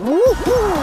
Woohoo!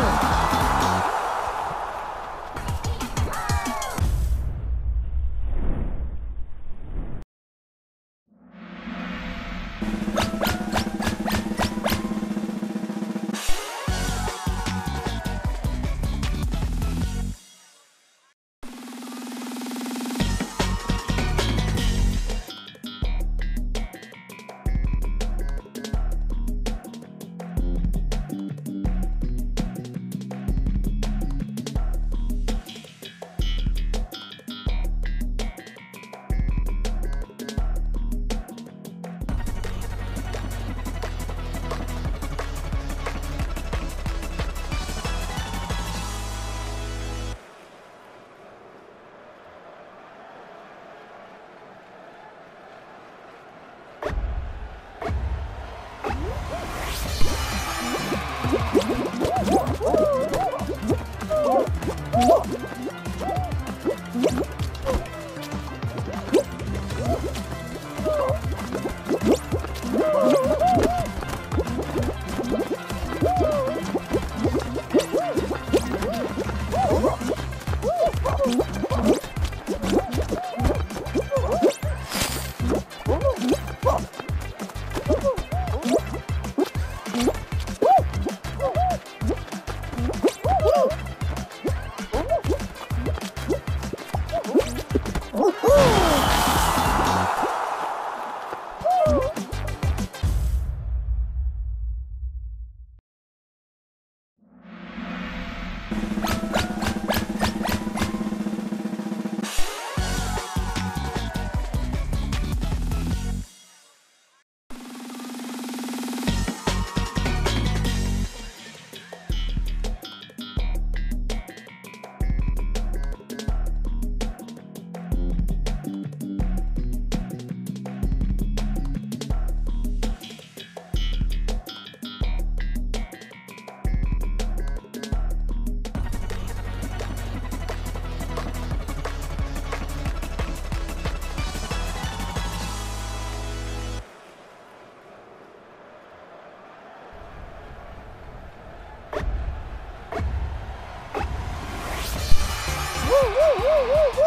우, 우, 우,